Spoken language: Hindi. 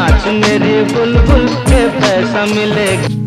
आज मेरी बुलबुल के पैसा मिलेगा